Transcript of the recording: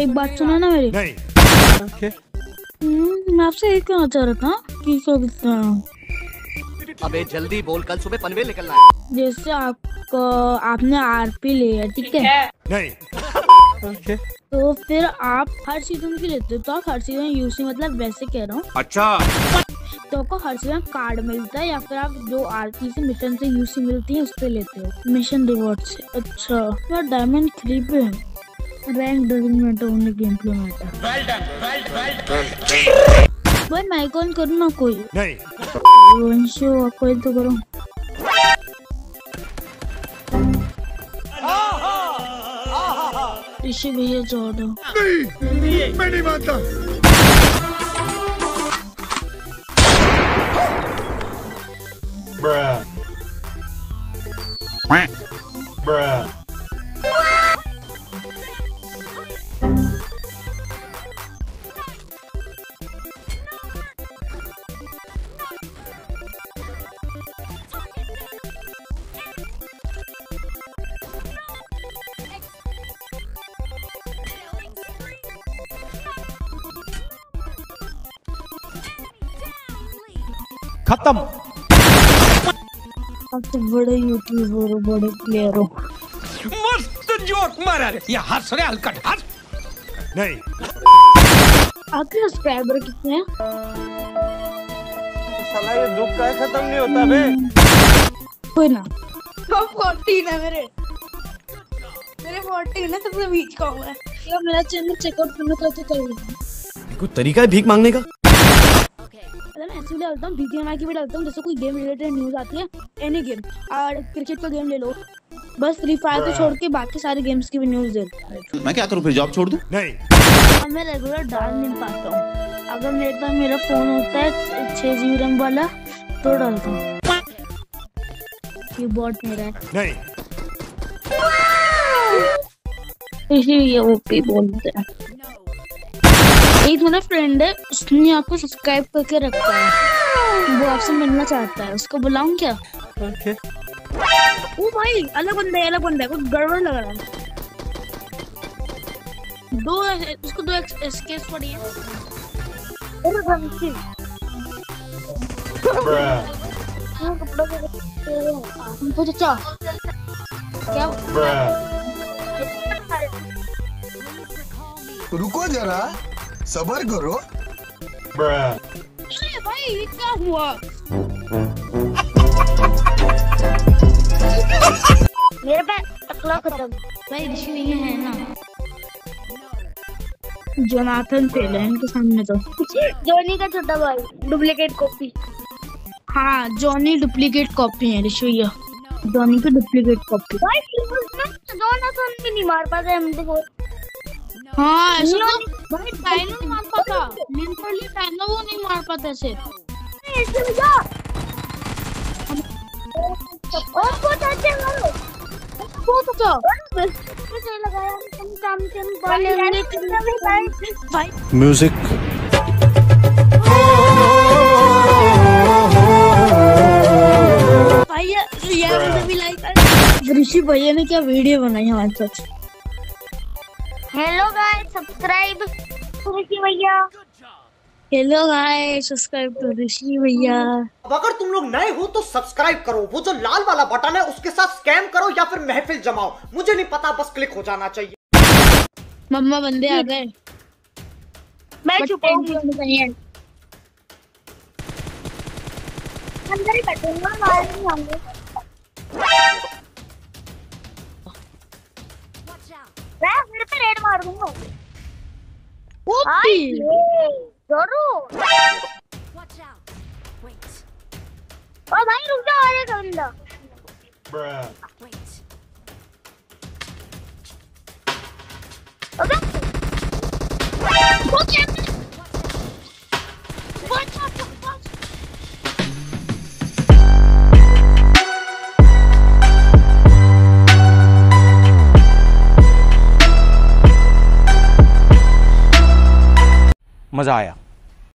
एक बात सुना ना मेरी। नहीं। हम्म, मैं आपसे एक कहना चाह रहा था? कि क्या अबे जल्दी बोल कल सुबह पनवेल निकलना है। जैसे आपको आपने आरपी लिया ठीक है? नहीं। तो फिर आप हर सीज़न की लेते हो? तो आप हर सीज़न यूसी मतलब वैसे कह रहा हूँ। अच्छा। तो आपको हर सीज़न कार्ड मिलता है या फिर आप जो आरपी से मिशन से यूसी मिलती है उस पे लेते हो? मिशन रिवॉर्ड से। अच्छा। डायमंड थ्री पे हूँ। Rank doesn't matter only game play matter भाई मैं कौन करूँ ना कोई। नहीं। वंशो कोई तो करो। ऋषि भैया चौड़ा मैं नहीं मानता। खत्म। आप तो बड़े यूट्यूबर हो बड़े प्लेयर हो। मस्त जोक मारा रे। ये हंस रे हलकट हंस। नहीं। आपके सब्सक्राइबर कितने हैं? साला ये दुख का खत्म नहीं होता बे। कोई ना। तो फोर्टीन है मेरे। मेरे फोर्टीन है सबसे बीच का हूँ मैं। मेरा चैनल चेकआउट करने का तो कर कोई तरीका है भीख मांगने का? ऐसे भी डालता हूँ बीजीएमआई की भी डालता हूँ जैसे कोई गेम रिलेटेड न्यूज़ आती है एनी गेम और क्रिकेट का गेम ले लो। बस फ्री फायर को छोड़ के बाकी सारे गेम्स की भी न्यूज़ दे। मैं क्या करूँ फिर जॉब छोड़ दूँ? नहीं। मैं रेगुलर डाल नहीं पाता हूँ। अगर मेरे पास मेरा फ़ोन होता है छह जीबी रैम वाला तो डालता हूँ। ये बॉट मेरा है। नहीं। इसलिए ओपी बोलते हैं। एक मेरा फ्रेंड है उसने आपको सब्सक्राइब करके रखा है। वो आपसे मिलना चाहता है उसको बुलाऊं क्या? ओ भाई अलग बंदा है अलग बंदा है कुछ गड़बड़ लग रहा है। दो उसको दो एस्केस पड़ी है। अरे भंसी हाँ, हमको चाचा क्या? रुको जरा। सबर करो। अरे भाई ये क्या हुआ। मेरे पे टकला खत्म। भाई ऋषि ये है ना। जोनाथन फेल है इनके सामने तो। जोनी का छोटा भाई डुप्लीकेट कॉपी हाँ जॉनी डुप्लीकेट कॉपी है ऋषि भैया जॉनी की डुप्लीकेट कॉपी भाई जोनाथन भी नहीं मार पाते हम तो हाँ ऐसा तो भाई डायनो मार पाता। लिटरली डायनो वो नहीं मार पाता ऐसे। ऐसे भैया और बहुत अच्छे मारो बहुत अच्छा। मुझे लगाया। तुम काम से बाले भाई म्यूज़िक भाई ये ये भी लाइक ऋषि भैया ने क्या वीडियो बनाई हमारे साथ हेलो गाइस सब्सक्राइब ऋषि भैया hello guys subscribe to Rishi भैया अब अगर तुम लोग नए हो तो सब्सक्राइब करो। वो जो लाल वाला बटन है उसके साथ स्कैम करो या फिर महफिल जमाओ। मुझे नहीं पता बस क्लिक हो जाना चाहिए। मम्मा बंदे आ गए। मैं नहीं है। अंदर ही बैठूँगा बाहर नहीं आऊँगा। मैं फिर पे रेड मार दूँगा ओपी ज़रूर वॉच आउट वेट ओ भाई रुक जाओ गंदा ब्रा वेट अबे मज़ा आया।